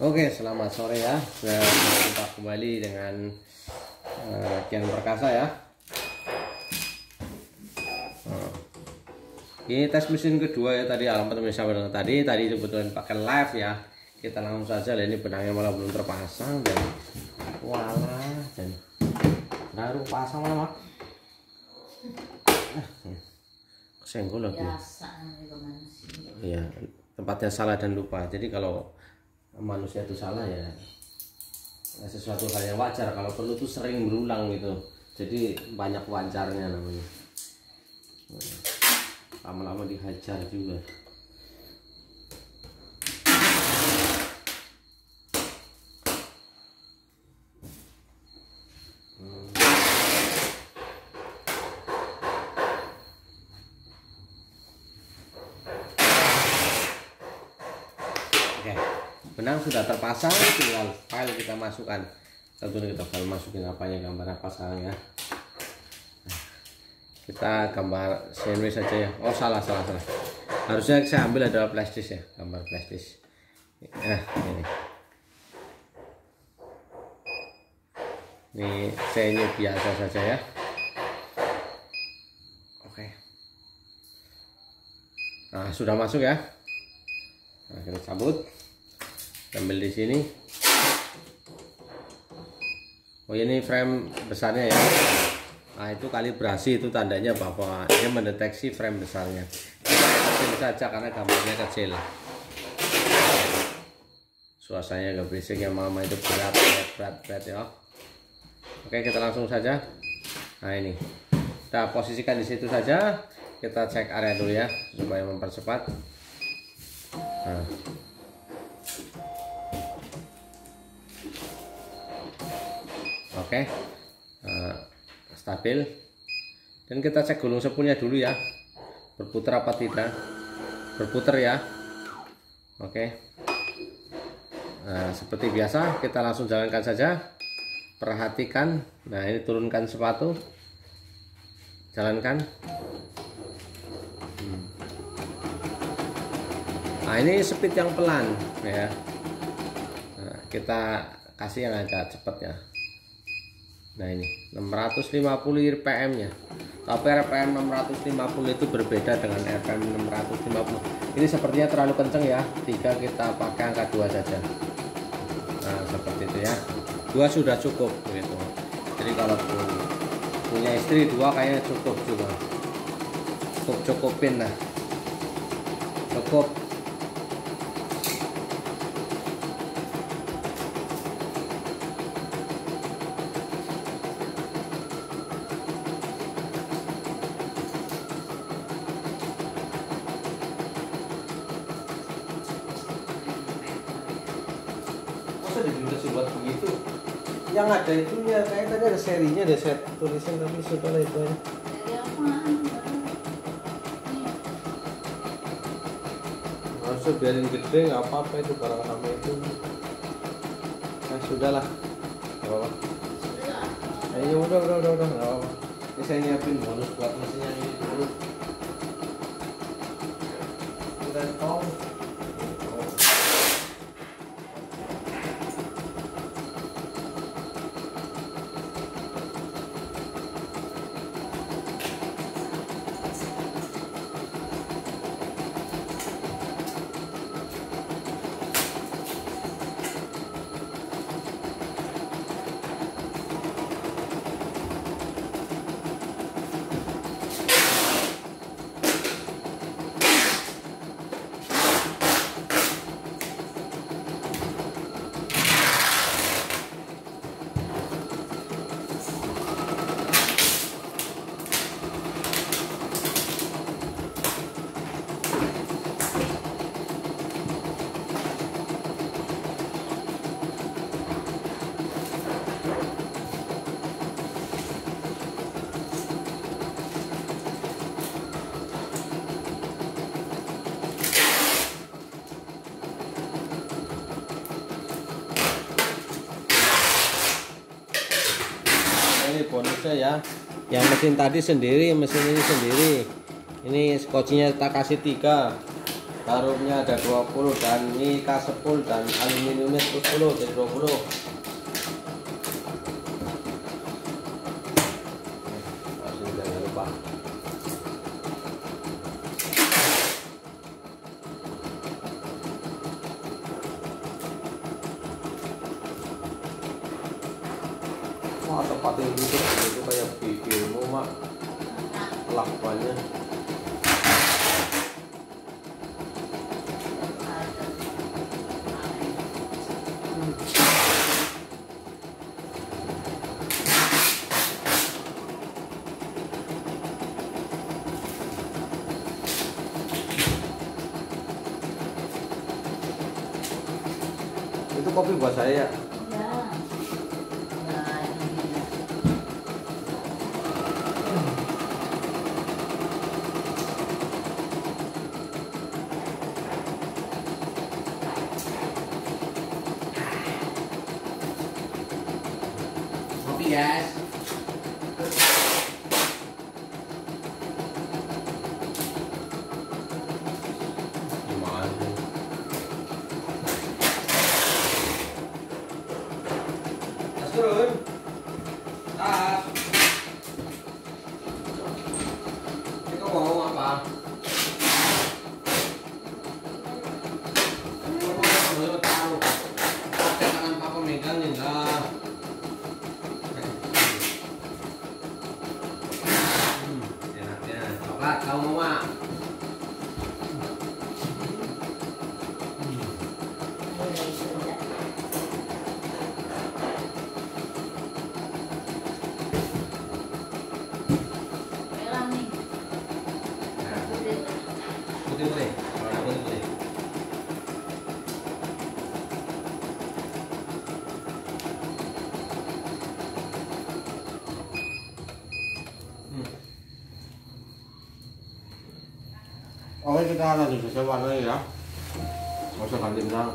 Oke, selamat sore ya. Kita kembali dengan uh, Kian Perkasa ya. Nah, ini tes mesin kedua ya tadi alamat pemirsa dengan tadi tadi kebetulan pakai live ya. Kita langsung saja lah ini benangnya malah belum terpasang dan wala dan baru pasang malah. Ah, Senggol lagi. Iya, tempatnya salah dan lupa. Jadi kalau manusia itu salah ya. Sesuatu hal yang wajar kalau perlu tuh sering berulang gitu. Jadi banyak wajarnya namanya. Lama-lama dihajar juga benang sudah terpasang tinggal file kita masukkan. Tentunya kita file masukin apanya gambar apa sekarang ya? Kita gambar sandwich saja ya. Oh salah salah salah. Harusnya saya ambil adalah plastis ya gambar plastis nah ini. Ini saya biasa saja ya. Oke. Nah sudah masuk ya. Nah kita cabut ambil di sini. Oh ini frame besarnya ya. Nah itu kalibrasi itu tandanya bahwa dia mendeteksi frame besarnya. Kecil saja karena gambarnya kecil. Suasananya gak berisik ya mama itu berat berat berat berat ya. Oke kita langsung saja. Nah ini. Kita posisikan di situ saja. Kita cek area dulu ya supaya mempercepat. Nah oke? Uh, stabil. Dan kita cek gulung sepulnya dulu ya. Berputar apa tidak? Berputar ya. Oke. Nah, seperti biasa kita langsung jalankan saja. Perhatikan. Nah ini turunkan sepatu. Jalankan. Hmm. nah ini speed yang pelan ya. Nah, kita kasih yang agak cepat ya nah ini. 650 rpm nya. Tapi rpm 650 itu berbeda dengan rpm 650 ini sepertinya terlalu kenceng ya. Tiga kita pakai angka dua saja. Nah seperti itu ya. Dua sudah cukup begitu jadi kalau punya istri dua kayaknya cukup juga. Cukup cukupin lah. Cukup yang ada itunya kayak tadi ada serinya ada set tulisan tapi sudah itu aja harusnya biarin gede nggak apa-apa itu barang sama itu. Nah sudahlah nggak apa-apa. Ya udah udah udah udah nggak apa-apa. Ini saya nyiapin bonus buat mesinnya ini dulu. Udah tahu aja ya. Yang mesin tadi sendiri mesin ini sendiri. Ini skocinya kita kasih tiga. Karungnya ada 20 dan ini K10 dan aluminiumnya 10 jadi 20 pating gitu itu kayak bibirmu mak. Lakuannya itu kopi buat saya. ya Ở cái ra là thì sẽ vào đây đó Nó sẽ phản định ra.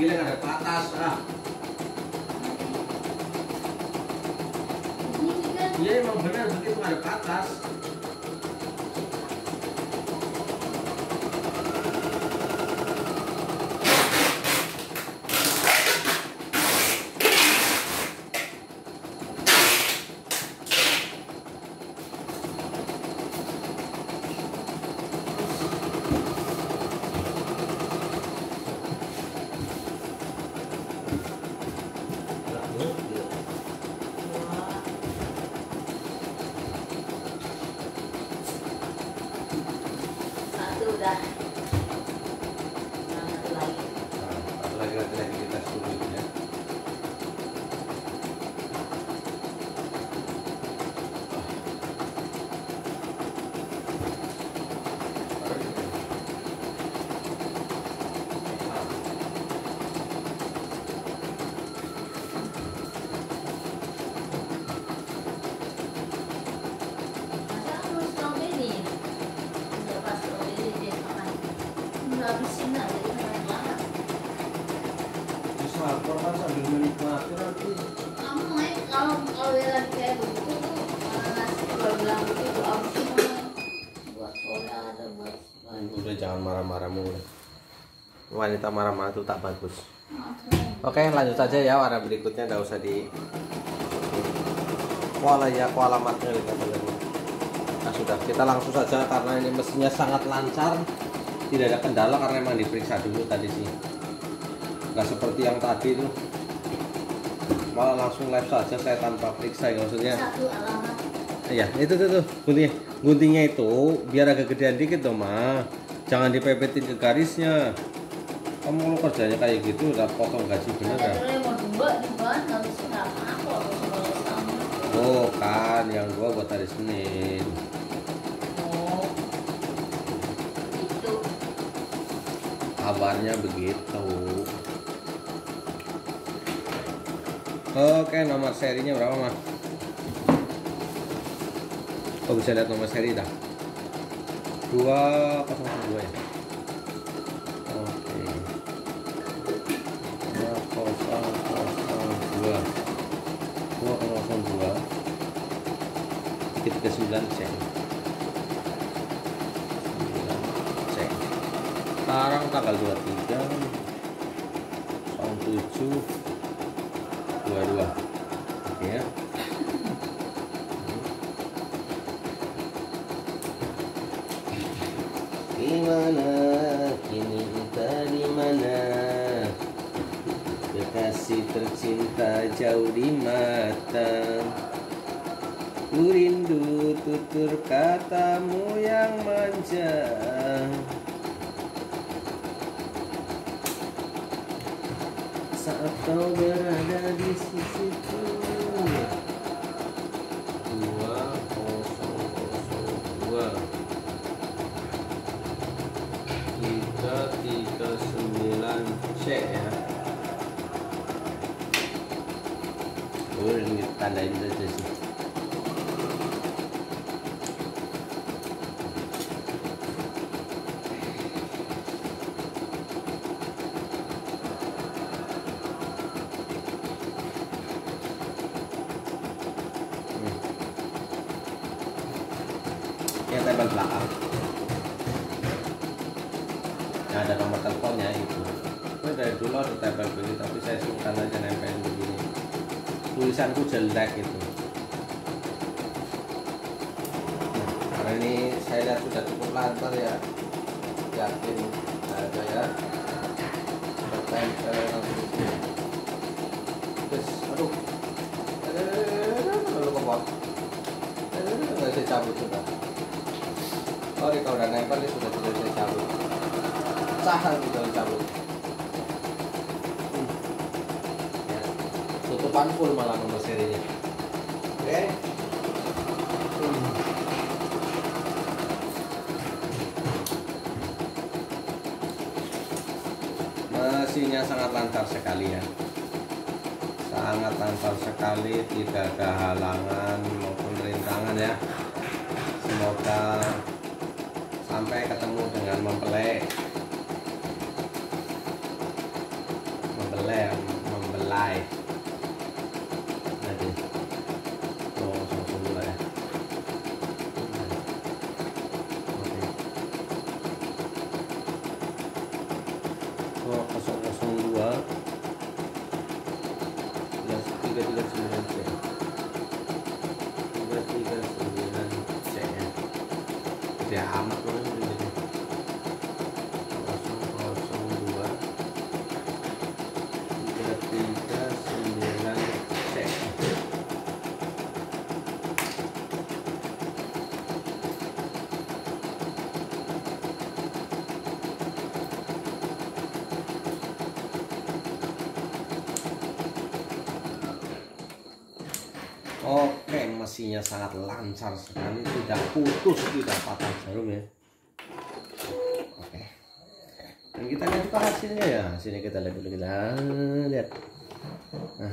giling ada patas ah. Iya emang benar begitu ada patas Nah, lagi lagi lagi kita dulu ya. masa aku strawberry udah pas strawberry dia makan udah habisin lah jadi banyak banget Terus lapor kan sambil kamu main kalau kalau dia lagi kayak begitu kalau bilang lah buat soda atau buat Udah jangan marah-marah mulu. Wanita marah-marah itu tak bagus. Oke lanjut saja ya warna berikutnya nggak usah di koala ya koala matnya. Nah sudah kita langsung saja karena ini mesinnya sangat lancar tidak ada kendala karena emang diperiksa dulu tadi sih nggak seperti yang tadi tuh malah langsung live saja saya tanpa periksa ya maksudnya satu alamat Iya, itu tuh tuh guntingnya. Guntingnya itu biar agak gedean dikit dong, Ma. Jangan dipepetin ke garisnya. Kamu kalau kerjanya kayak gitu udah potong gaji bener sama Oh, kan yang gua buat hari Senin. oh itu Kabarnya begitu. Oke, nomor serinya berapa, Mas? Kok bisa lihat nomor seri dah? 202 ya? Oke. 2002 2002 339 cek 9 cek sekarang tanggal 23 tahun 7 22 oke ya. Gimana kini kita di mana? Kekasih tercinta jauh di mata. Ku rindu tutur katamu yang manja Saat kau berada di sisiku Dua kosong dua tiga tiga sembilan C ya. Tandain saja sih yang tempel belakang yang ada nomor teleponnya itu ini dari dulu ada tempel begini tapi saya suka aja nempelin begini tulisanku jelek itu. Nah, karena ini saya lihat sudah cukup lancar ya. Yakin ada ya. Tempel terus aduh. Lalu kebot nggak bisa cabut sudah ini kalau udah nempel sudah tidak bisa cabut. Sahal gitu cabut. Hmm. Ya. Tutupan full malah nomor serinya. Oke. Hmm. Mesinnya sangat lancar sekali ya. Sangat lancar sekali, tidak ada halangan maupun rintangan ya. Semoga sampai ketemu dengan mempelai membelai membelai mesinnya sangat lancar sekali tidak putus tidak patah jarum ya. Oke. Dan kita lihat juga hasilnya ya. Sini kita lihat dulu kita lihat. Nah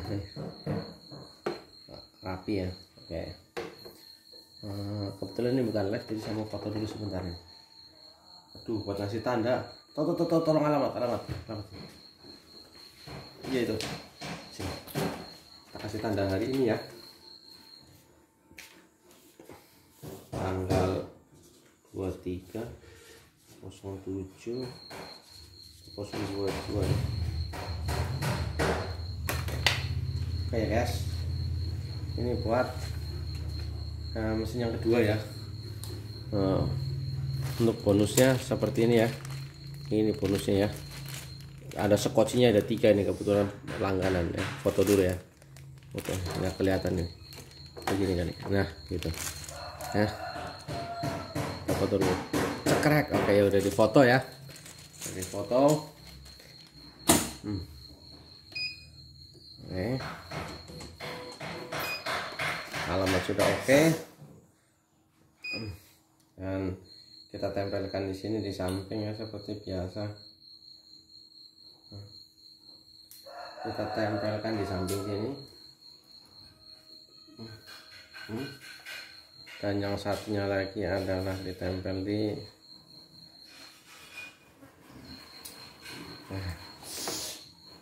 rapi ya oke. Eh, kebetulan ini bukan live jadi saya mau foto dulu sebentar nih aduh buat ngasih tanda. To to to, to tolong alamat alamat alamat. Iya itu. Sini. Kita kasih tanda hari ini ya tanggal 23 07 022 oke ya guys ini buat Nah, mesin yang kedua ya. Nah, untuk bonusnya seperti ini ya. Ini bonusnya ya. Ada skotchnya ada tiga ini kebetulan langganan ya. Foto dulu ya. Oke, nggak kelihatan nih. Begini kali. Nah, gitu. Ya. Foto dulu. Cekrek. Oke, ya udah difoto ya. Di foto. Hmm. Oke alamat sudah oke dan kita tempelkan di sini di samping ya seperti biasa kita tempelkan di samping sini dan yang satunya lagi adalah ditempel di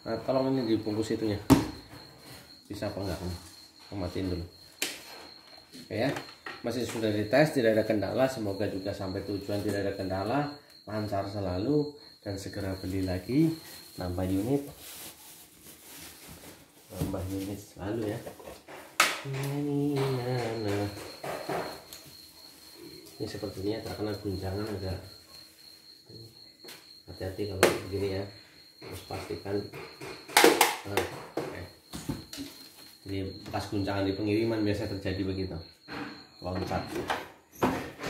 nah tolong ini dibungkus itunya. Bisa apa enggak? Matiin dulu. Ya masih sudah dites tidak ada kendala. Semoga juga sampai tujuan tidak ada kendala. Lancar selalu dan segera beli lagi. Nambah unit. Nambah unit selalu ya. Ini ini sepertinya terkena guncangan agak hati-hati kalau begini ya. Harus pastikan nah, jadi pas guncangan di pengiriman biasa terjadi begitu. Loncat.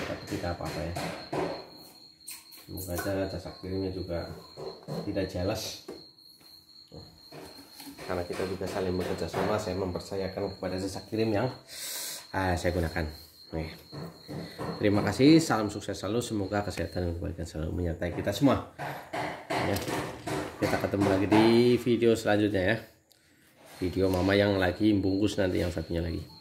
Tapi tidak apa-apa ya. Semoga aja jasa kirimnya juga tidak jelas karena kita juga saling bekerja sama saya mempercayakan kepada jasa kirim yang ah, saya gunakan. Nih. Terima kasih salam sukses selalu semoga kesehatan dan kebaikan selalu menyertai kita semua ya. kita ketemu lagi di video selanjutnya ya video mama yang lagi bungkus nanti yang satunya lagi